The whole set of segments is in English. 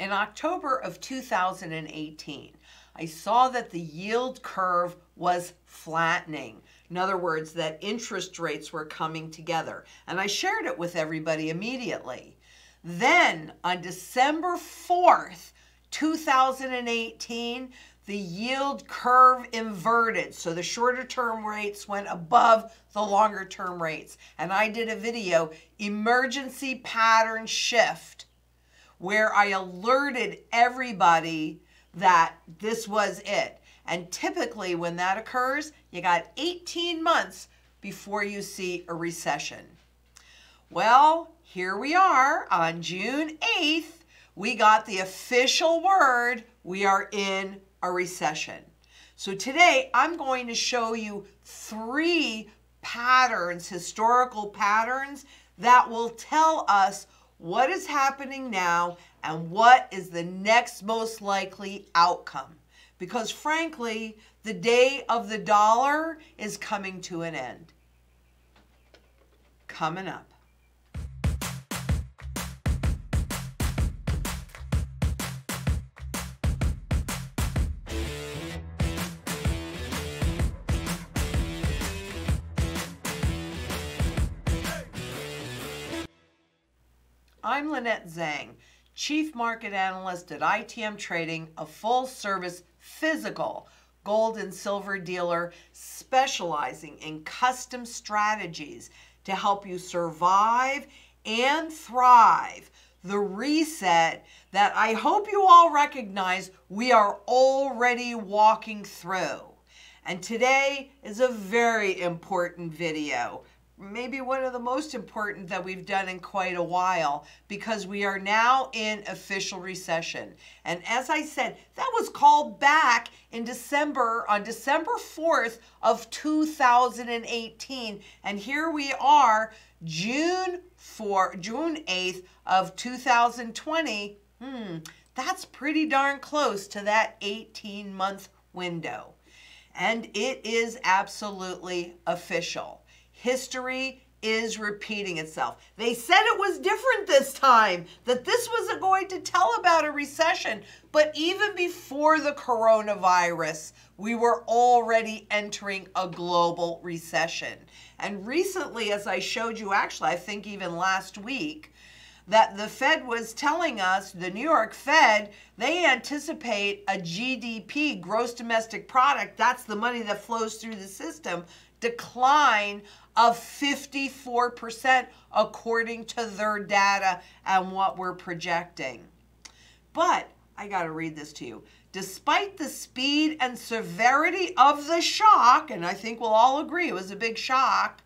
In October of 2018, I saw that the yield curve was flattening. In other words, that interest rates were coming together. And I shared it with everybody immediately. Then on December 4th, 2018, the yield curve inverted. So the shorter term rates went above the longer term rates. And I did a video, emergency pattern shift, where I alerted everybody that this was it. And typically when that occurs, you got 18 months before you see a recession. Well, here we are on June 8th. We got the official word we are in a recession. So today I'm going to show you three patterns, historical patterns, that will tell us what is happening now and what is the next most likely outcome. Because frankly, the day of the dollar is coming to an end. Coming up. I'm Lynette Zhang, Chief Market Analyst at ITM Trading, a full service physical gold and silver dealer specializing in custom strategies to help you survive and thrive. The reset that I hope you all recognize we are already walking through. And today is a very important video maybe one of the most important that we've done in quite a while because we are now in official recession. And as I said, that was called back in December, on December 4th of 2018. And here we are, June 4, June 8th of 2020. Hmm, that's pretty darn close to that 18 month window. And it is absolutely official history is repeating itself. They said it was different this time, that this wasn't going to tell about a recession. But even before the coronavirus, we were already entering a global recession. And recently, as I showed you, actually, I think even last week, that the Fed was telling us, the New York Fed, they anticipate a GDP, gross domestic product, that's the money that flows through the system, decline of 54% according to their data and what we're projecting. But I got to read this to you. Despite the speed and severity of the shock, and I think we'll all agree it was a big shock,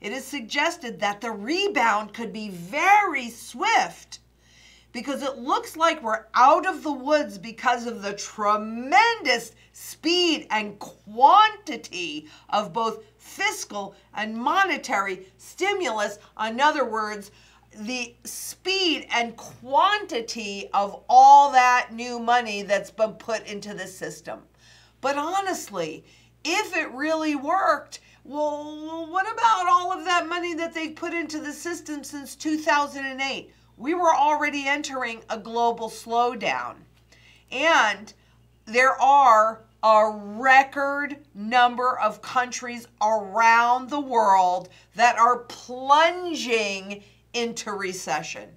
it is suggested that the rebound could be very swift because it looks like we're out of the woods because of the tremendous speed and quantity of both fiscal and monetary stimulus. In other words, the speed and quantity of all that new money that's been put into the system. But honestly, if it really worked, well, what about all of that money that they've put into the system since 2008? we were already entering a global slowdown. And there are a record number of countries around the world that are plunging into recession.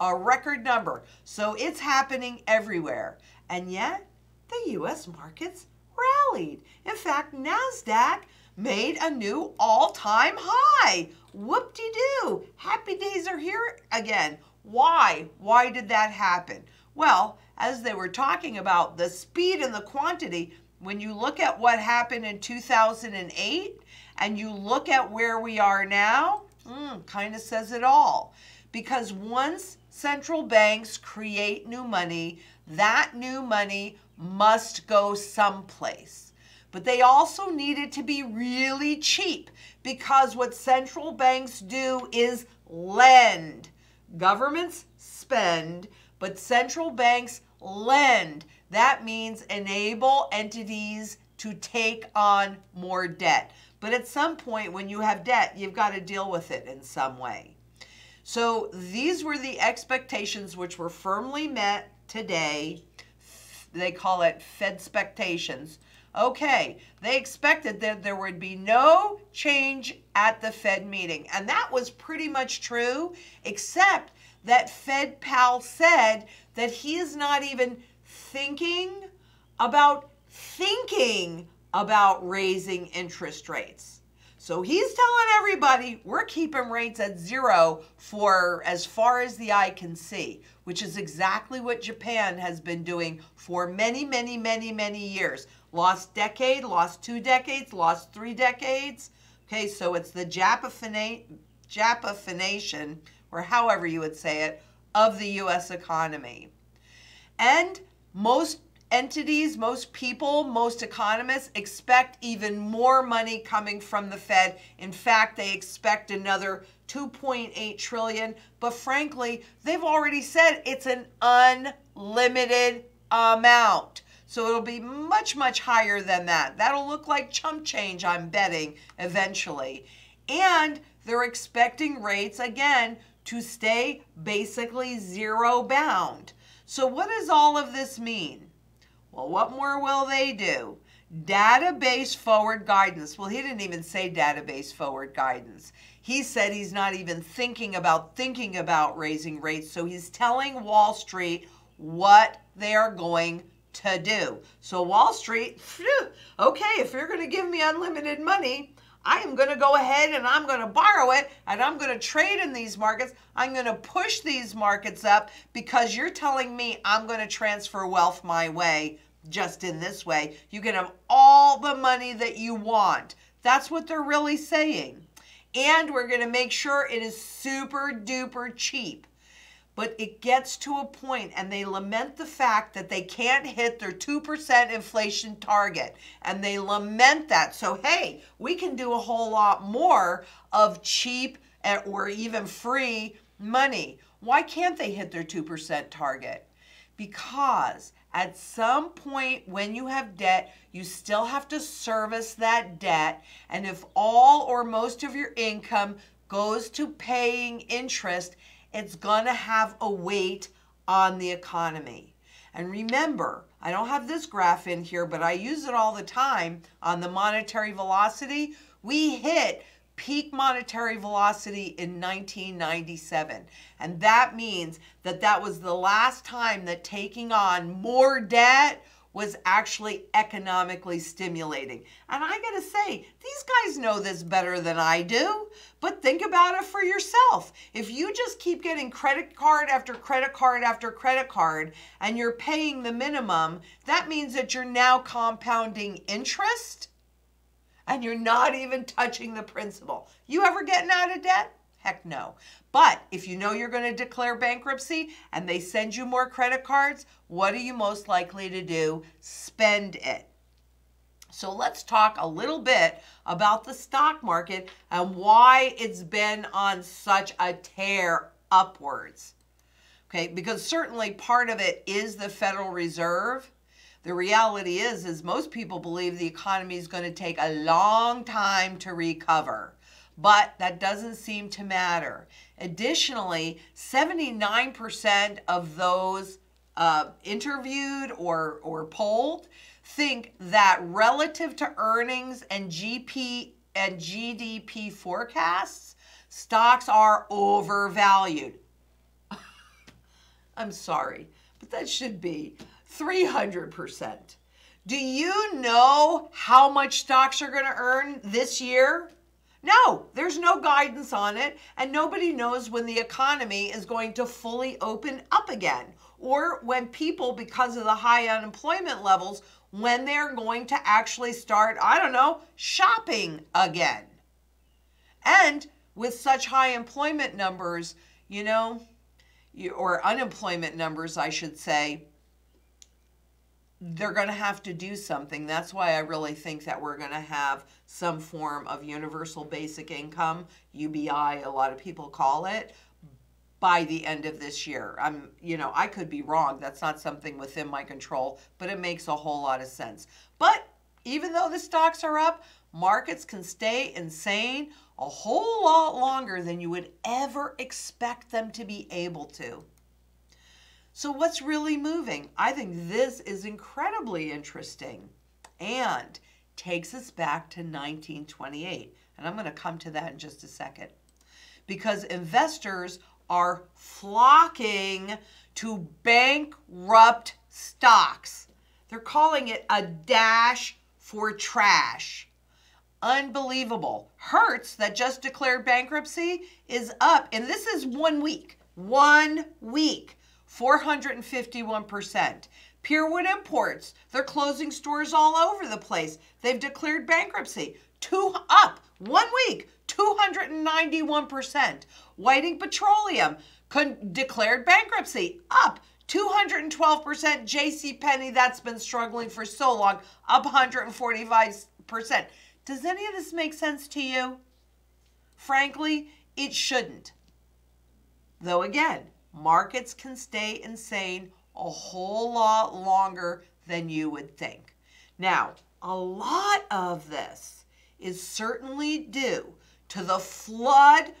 A record number. So it's happening everywhere. And yet, the US markets rallied. In fact, NASDAQ made a new all-time high. Whoop-de-doo. Happy days are here again. Why? Why did that happen? Well, as they were talking about the speed and the quantity, when you look at what happened in 2008 and you look at where we are now, mm, kind of says it all. Because once central banks create new money, that new money must go someplace. But they also need it to be really cheap because what central banks do is lend. Governments spend, but central banks lend. That means enable entities to take on more debt. But at some point, when you have debt, you've got to deal with it in some way. So these were the expectations which were firmly met today. They call it Fed expectations. Okay, they expected that there would be no change at the Fed meeting. And that was pretty much true, except that Fed Powell said that he is not even thinking about thinking about raising interest rates. So he's telling everybody we're keeping rates at zero for as far as the eye can see, which is exactly what Japan has been doing for many, many, many, many years. Lost decade, lost two decades, lost three decades. Okay, so it's the Japafination, or however you would say it, of the US economy. And most entities, most people, most economists expect even more money coming from the Fed. In fact, they expect another 2.8 trillion, but frankly, they've already said it's an unlimited amount. So it'll be much, much higher than that. That'll look like chump change, I'm betting, eventually. And they're expecting rates, again, to stay basically zero bound. So, what does all of this mean? Well, what more will they do? Database forward guidance. Well, he didn't even say database forward guidance. He said he's not even thinking about thinking about raising rates. So he's telling Wall Street what they are going to do. So Wall Street, okay, if you're going to give me unlimited money, I am going to go ahead and I'm going to borrow it and I'm going to trade in these markets. I'm going to push these markets up because you're telling me I'm going to transfer wealth my way just in this way. You can have all the money that you want. That's what they're really saying. And we're going to make sure it is super duper cheap. But it gets to a point, and they lament the fact that they can't hit their 2% inflation target. And they lament that. So, hey, we can do a whole lot more of cheap or even free money. Why can't they hit their 2% target? Because at some point when you have debt, you still have to service that debt. And if all or most of your income goes to paying interest, it's going to have a weight on the economy. And remember, I don't have this graph in here, but I use it all the time on the monetary velocity. We hit peak monetary velocity in 1997. And that means that that was the last time that taking on more debt was actually economically stimulating. And I gotta say, these guys know this better than I do, but think about it for yourself. If you just keep getting credit card after credit card after credit card and you're paying the minimum, that means that you're now compounding interest and you're not even touching the principal. You ever getting out of debt? Heck no. But if you know you're going to declare bankruptcy and they send you more credit cards, what are you most likely to do? Spend it. So let's talk a little bit about the stock market and why it's been on such a tear upwards. Okay, because certainly part of it is the Federal Reserve the reality is, is most people believe the economy is going to take a long time to recover. But that doesn't seem to matter. Additionally, 79% of those uh, interviewed or, or polled think that relative to earnings and GP and GDP forecasts, stocks are overvalued. I'm sorry, but that should be 300%. Do you know how much stocks are going to earn this year? No, there's no guidance on it, and nobody knows when the economy is going to fully open up again, or when people, because of the high unemployment levels, when they're going to actually start, I don't know, shopping again. And with such high employment numbers, you know, or unemployment numbers, I should say, they're going to have to do something. That's why I really think that we're going to have some form of universal basic income, UBI, a lot of people call it, by the end of this year. I'm, you know, I could be wrong. That's not something within my control, but it makes a whole lot of sense. But even though the stocks are up, markets can stay insane a whole lot longer than you would ever expect them to be able to. So, what's really moving? I think this is incredibly interesting and takes us back to 1928. And I'm going to come to that in just a second. Because investors are flocking to bankrupt stocks. They're calling it a dash for trash. Unbelievable. Hertz, that just declared bankruptcy, is up, and this is one week. One week. 451%. Pier 1 Imports, they're closing stores all over the place. They've declared bankruptcy. Two up, one week, 291%. Whiting Petroleum declared bankruptcy, up 212%. J.C. Penney, that's been struggling for so long, up 145%. Does any of this make sense to you? Frankly, it shouldn't. Though again, markets can stay insane a whole lot longer than you would think. Now, a lot of this is certainly due to the flood.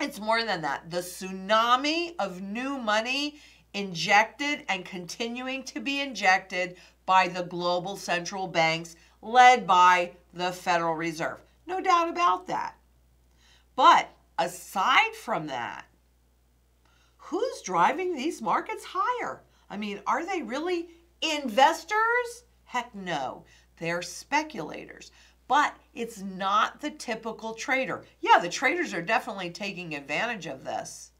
It's more than that. The tsunami of new money injected and continuing to be injected by the global central banks led by the Federal Reserve. No doubt about that. But aside from that, who's driving these markets higher? I mean, are they really investors? Heck no. They're speculators. But it's not the typical trader. Yeah, the traders are definitely taking advantage of this.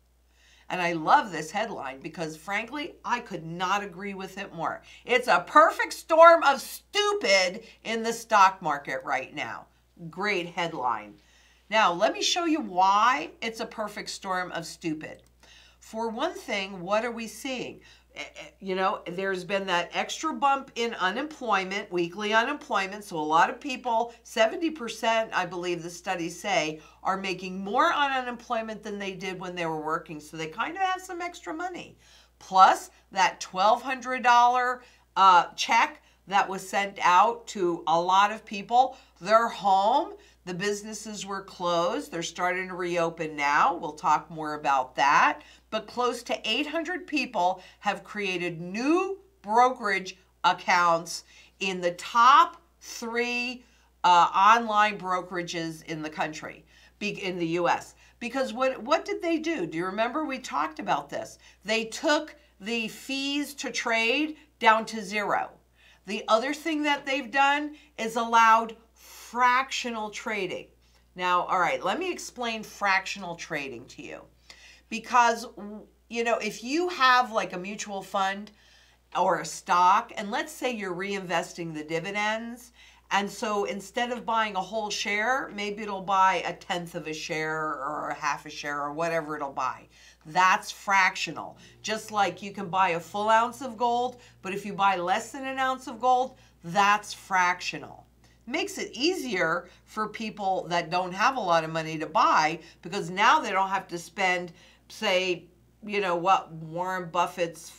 And I love this headline because, frankly, I could not agree with it more. It's a perfect storm of stupid in the stock market right now. Great headline. Now, let me show you why it's a perfect storm of stupid. For one thing, what are we seeing? Eh, eh, you know, there's been that extra bump in unemployment, weekly unemployment. So a lot of people, 70%, I believe the studies say, are making more on unemployment than they did when they were working. So they kind of have some extra money. Plus that $1,200 uh, check that was sent out to a lot of people. They're home. The businesses were closed. They're starting to reopen now. We'll talk more about that. But close to 800 people have created new brokerage accounts in the top three uh, online brokerages in the country, in the US. Because what, what did they do? Do you remember we talked about this? They took the fees to trade down to zero. The other thing that they've done is allowed fractional trading. Now, all right, let me explain fractional trading to you. Because, you know, if you have like a mutual fund or a stock, and let's say you're reinvesting the dividends, and so instead of buying a whole share, maybe it'll buy a tenth of a share or a half a share or whatever it'll buy. That's fractional. Just like you can buy a full ounce of gold, but if you buy less than an ounce of gold, that's fractional. Makes it easier for people that don't have a lot of money to buy because now they don't have to spend, say, you know, what Warren Buffett's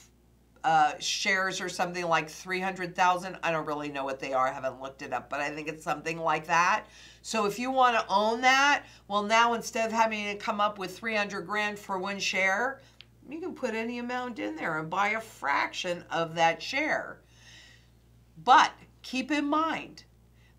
uh, shares or something like 300,000. I don't really know what they are. I haven't looked it up, but I think it's something like that. So if you want to own that, well, now instead of having to come up with 300 grand for one share, you can put any amount in there and buy a fraction of that share. But keep in mind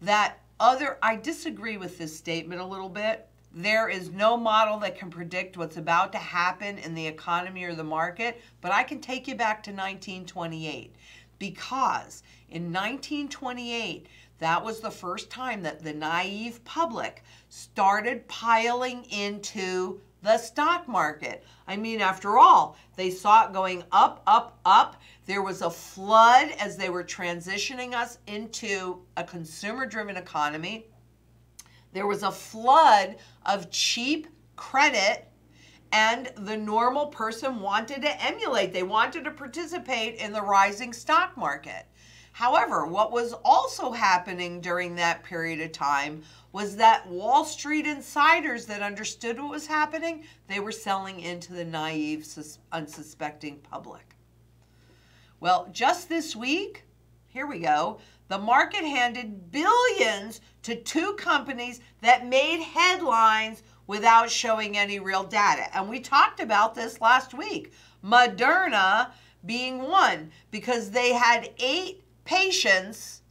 that other, I disagree with this statement a little bit. There is no model that can predict what's about to happen in the economy or the market, but I can take you back to 1928 because in 1928, that was the first time that the naive public started piling into the stock market. I mean, after all, they saw it going up, up, up. There was a flood as they were transitioning us into a consumer driven economy. There was a flood of cheap credit, and the normal person wanted to emulate. They wanted to participate in the rising stock market. However, what was also happening during that period of time was that Wall Street insiders that understood what was happening, they were selling into the naive, unsuspecting public. Well, just this week, here we go, the market handed billions to two companies that made headlines without showing any real data. And we talked about this last week. Moderna being one because they had eight patients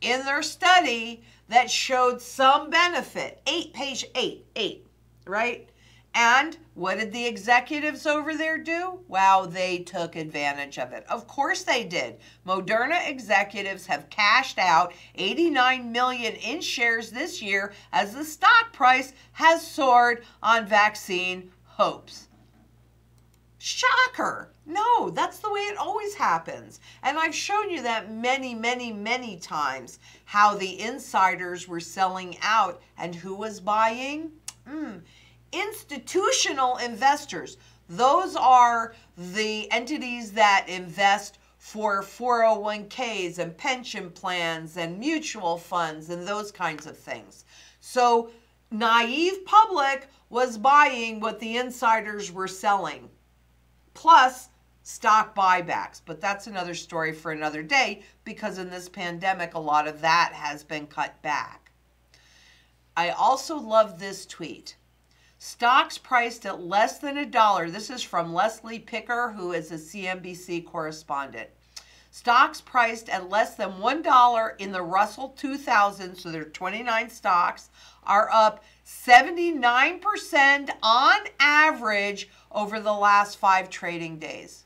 in their study that showed some benefit. Eight patient, eight, eight, right? And what did the executives over there do? Wow, they took advantage of it. Of course they did. Moderna executives have cashed out 89 million in shares this year as the stock price has soared on vaccine hopes. Shocker. No, that's the way it always happens. And I've shown you that many, many, many times how the insiders were selling out and who was buying? Mm, institutional investors. Those are the entities that invest for 401ks and pension plans and mutual funds and those kinds of things. So, naive public was buying what the insiders were selling, plus stock buybacks. But that's another story for another day because in this pandemic, a lot of that has been cut back. I also love this tweet. Stocks priced at less than a dollar. This is from Leslie Picker, who is a CNBC correspondent. Stocks priced at less than $1 in the Russell 2000, so there are 29 stocks, are up 79% on average over the last five trading days.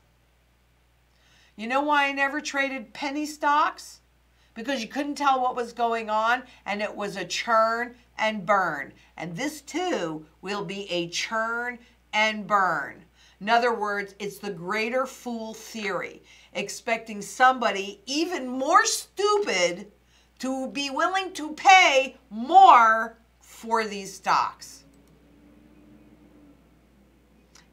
You know why I never traded penny stocks? Because you couldn't tell what was going on and it was a churn and burn. And this too will be a churn and burn. In other words, it's the greater fool theory, expecting somebody even more stupid to be willing to pay more for these stocks.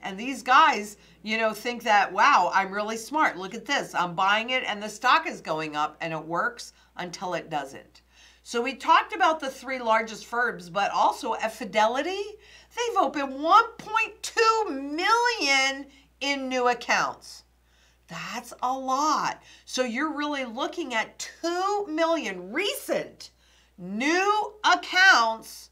And these guys, you know, think that, wow, I'm really smart. Look at this. I'm buying it and the stock is going up and it works until it doesn't. So we talked about the three largest firms, but also at Fidelity, they've opened 1.2 million in new accounts. That's a lot. So you're really looking at 2 million recent new accounts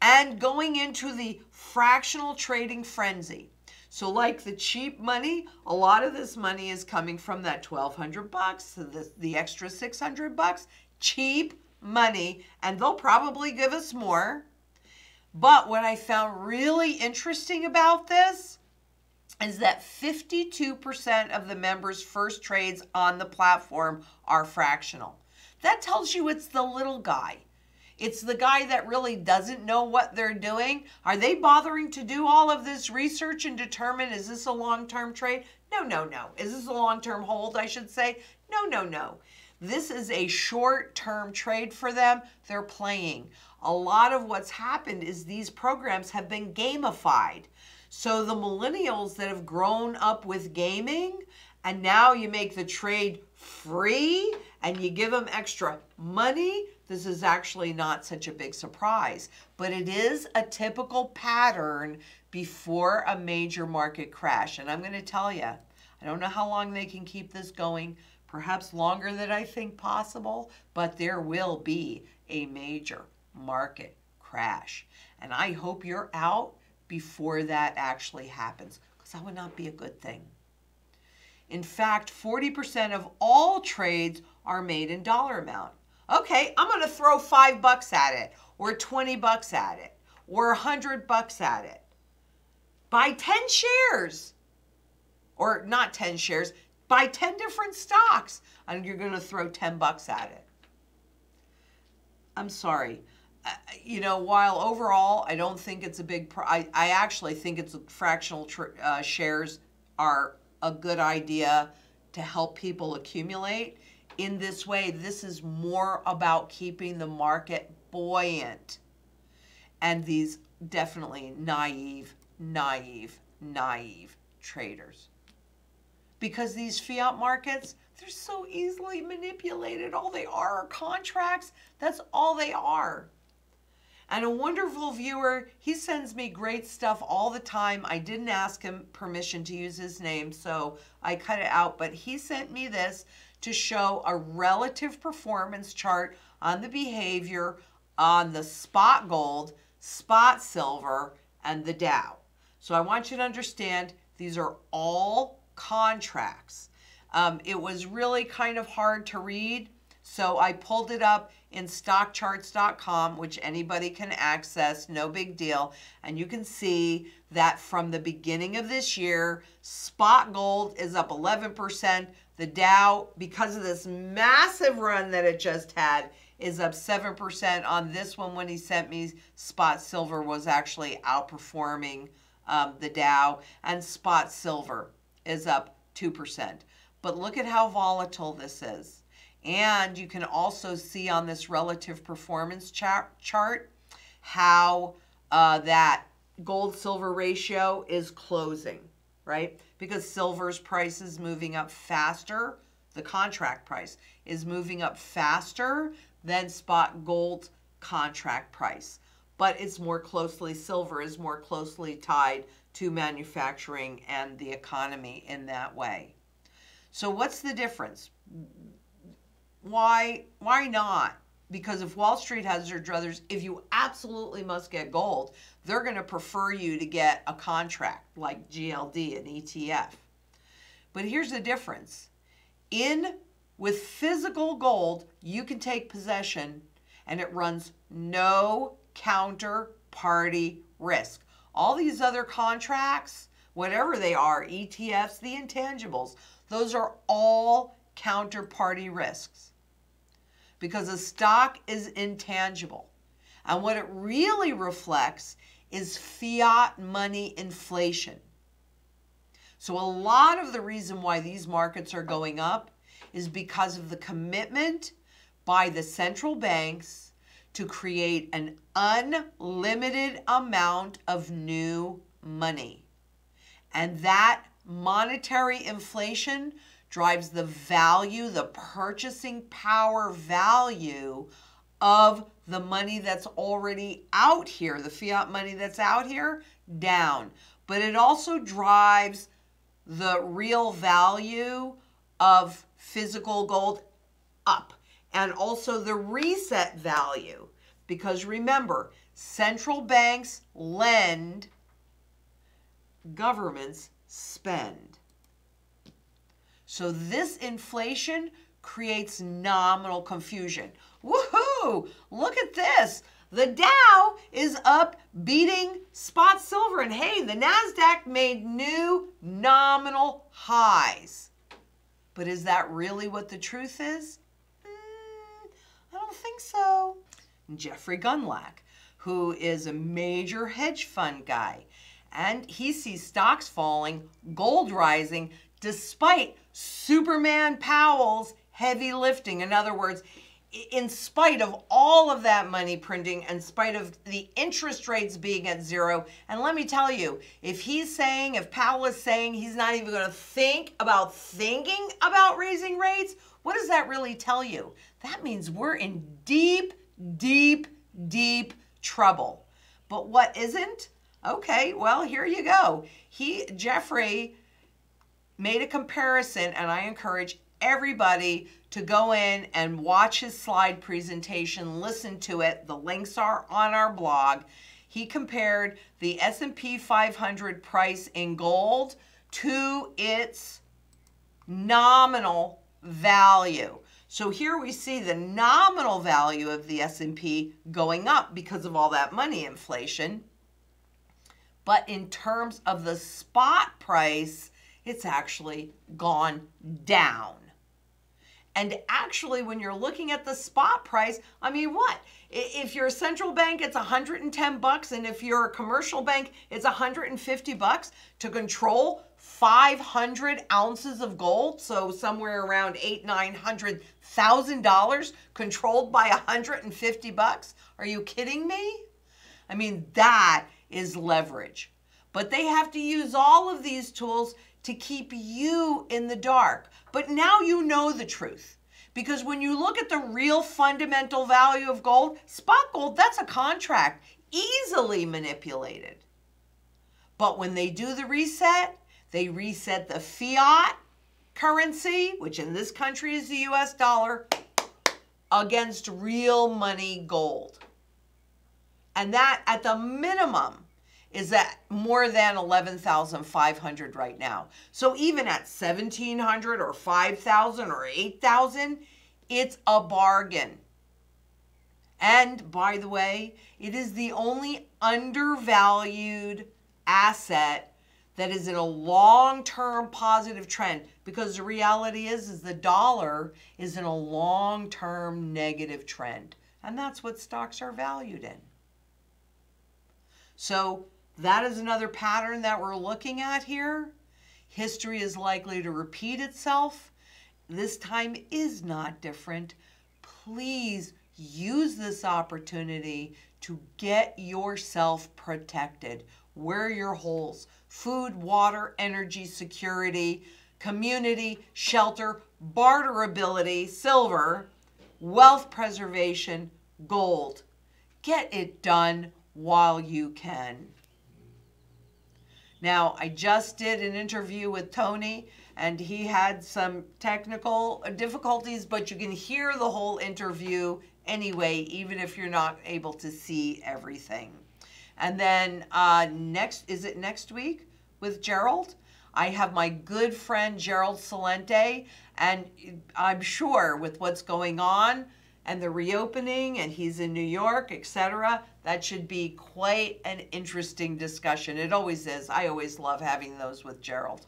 and going into the fractional trading frenzy. So like the cheap money, a lot of this money is coming from that 1200 bucks, the, the extra 600 bucks, cheap money, and they'll probably give us more. But what I found really interesting about this is that 52% of the members' first trades on the platform are fractional. That tells you it's the little guy. It's the guy that really doesn't know what they're doing. Are they bothering to do all of this research and determine is this a long term trade? No, no, no. Is this a long term hold, I should say? No, no, no. This is a short term trade for them. They're playing. A lot of what's happened is these programs have been gamified. So the millennials that have grown up with gaming and now you make the trade free and you give them extra money, this is actually not such a big surprise. But it is a typical pattern before a major market crash. And I'm going to tell you, I don't know how long they can keep this going, perhaps longer than I think possible, but there will be a major market crash. And I hope you're out before that actually happens because that would not be a good thing. In fact, 40% of all trades are made in dollar amount. Okay, I'm going to throw 5 bucks at it or 20 bucks at it or 100 bucks at it. Buy 10 shares. Or not 10 shares, buy 10 different stocks and you're going to throw 10 bucks at it. I'm sorry. Uh, you know, while overall I don't think it's a big, I, I actually think it's fractional uh, shares are a good idea to help people accumulate. In this way, this is more about keeping the market buoyant. And these definitely naive, naive, naive traders because these fiat markets, they're so easily manipulated. All they are are contracts. That's all they are. And a wonderful viewer, he sends me great stuff all the time. I didn't ask him permission to use his name, so I cut it out, but he sent me this to show a relative performance chart on the behavior on the spot gold, spot silver, and the Dow. So I want you to understand these are all contracts. Um, it was really kind of hard to read, so I pulled it up in stockcharts.com, which anybody can access, no big deal. And you can see that from the beginning of this year, spot gold is up 11%. The Dow, because of this massive run that it just had, is up 7%. On this one, when he sent me, spot silver was actually outperforming um, the Dow, and spot silver is up 2%. But look at how volatile this is. And you can also see on this relative performance chart, how uh, that gold silver ratio is closing, right? Because silver's price is moving up faster, the contract price is moving up faster than spot gold contract price. But it's more closely, silver is more closely tied to manufacturing and the economy in that way. So, what's the difference? why why not? Because if Wall Street has their druthers, if you absolutely must get gold, they're going to prefer you to get a contract like GLD, an ETF. But here's the difference. In with physical gold, you can take possession and it runs no counterparty risk. All these other contracts, whatever they are, ETFs, the intangibles, those are all counterparty risks because a stock is intangible. And what it really reflects is fiat money inflation. So, a lot of the reason why these markets are going up is because of the commitment by the central banks to create an unlimited amount of new money. And that monetary inflation drives the value, the purchasing power value of the money that's already out here, the fiat money that's out here, down. But it also drives the real value of physical gold up and also the reset value. Because remember, central banks lend, governments spend. So this inflation creates nominal confusion. Woohoo! Look at this. The Dow is up beating spot silver. And hey, the NASDAQ made new nominal highs. But is that really what the truth is? Don't think so. Jeffrey Gundlach, who is a major hedge fund guy, and he sees stocks falling, gold rising, despite Superman Powell's heavy lifting. In other words, in spite of all of that money printing, in spite of the interest rates being at zero, and let me tell you, if he's saying, if Powell is saying he's not even going to think about thinking about raising rates, what does that really tell you? That means we're in deep, deep, deep trouble. But what isn't? Okay, well, here you go. He, Jeffrey, made a comparison, and I encourage everybody to go in and watch his slide presentation, listen to it. The links are on our blog. He compared the S&P 500 price in gold to its nominal value. So here we see the nominal value of the S&P going up because of all that money inflation. But in terms of the spot price, it's actually gone down. And actually, when you're looking at the spot price, I mean, what? If you're a central bank, it's 110 bucks, and if you're a commercial bank, it's 150 bucks to control 500 ounces of gold, so somewhere around eight, nine hundred thousand dollars, controlled by 150 bucks. Are you kidding me? I mean, that is leverage. But they have to use all of these tools to keep you in the dark. But now you know the truth. Because when you look at the real fundamental value of gold, spot gold, that's a contract, easily manipulated. But when they do the reset, they reset the fiat currency, which in this country is the US dollar, against real money gold. And that at the minimum is at more than 11,500 right now. So even at 1,700 or 5,000 or 8,000, it's a bargain. And by the way, it is the only undervalued asset that is in a long-term positive trend because the reality is is the dollar is in a long-term negative trend. And that's what stocks are valued in. So that is another pattern that we're looking at here. History is likely to repeat itself. This time is not different. Please use this opportunity to get yourself protected. Where your holes? Food, water, energy, security, community, shelter, barterability, silver, wealth preservation, gold. Get it done while you can. Now, I just did an interview with Tony and he had some technical difficulties, but you can hear the whole interview anyway, even if you're not able to see everything. And then uh, next, is it next week with Gerald? I have my good friend Gerald Celente, and I'm sure with what's going on and the reopening, and he's in New York, etc., that should be quite an interesting discussion. It always is. I always love having those with Gerald.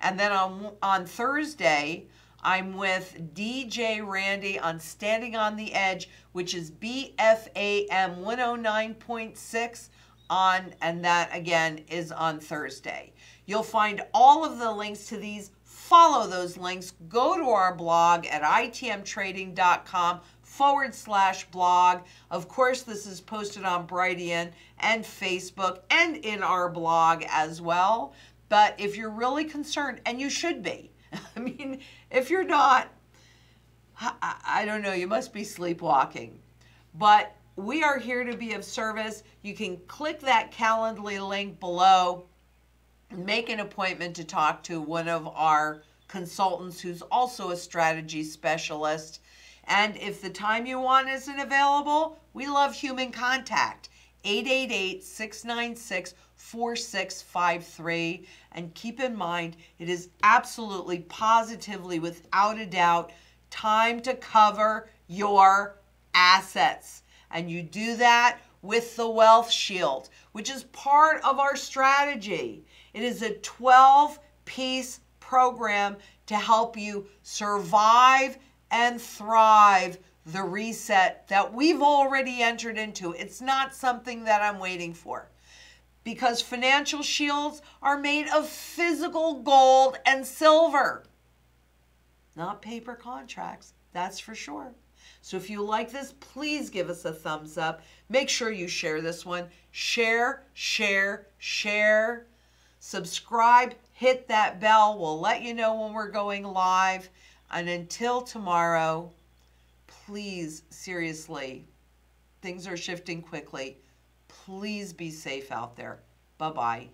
And then on, on Thursday, I'm with DJ Randy on Standing on the Edge, which is BFAM 109.6 on, and that again is on Thursday. You'll find all of the links to these. Follow those links. Go to our blog at itmtrading.com forward slash blog. Of course, this is posted on Brighteon and Facebook and in our blog as well. But if you're really concerned, and you should be, I mean, if you're not, I, I don't know, you must be sleepwalking. But we are here to be of service. You can click that Calendly link below, make an appointment to talk to one of our consultants who's also a strategy specialist and if the time you want isn't available, we love human contact. 888 696 4653. And keep in mind, it is absolutely, positively, without a doubt, time to cover your assets. And you do that with the Wealth Shield, which is part of our strategy. It is a 12 piece program to help you survive and thrive the reset that we've already entered into. It's not something that I'm waiting for because financial shields are made of physical gold and silver, not paper contracts, that's for sure. So if you like this, please give us a thumbs up. Make sure you share this one. Share, share, share. Subscribe, hit that bell. We'll let you know when we're going live. And until tomorrow, please, seriously, things are shifting quickly. Please be safe out there. Bye bye.